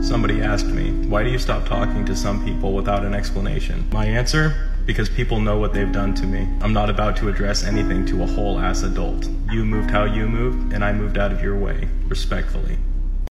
Somebody asked me, why do you stop talking to some people without an explanation? My answer? Because people know what they've done to me. I'm not about to address anything to a whole ass adult. You moved how you moved, and I moved out of your way, respectfully.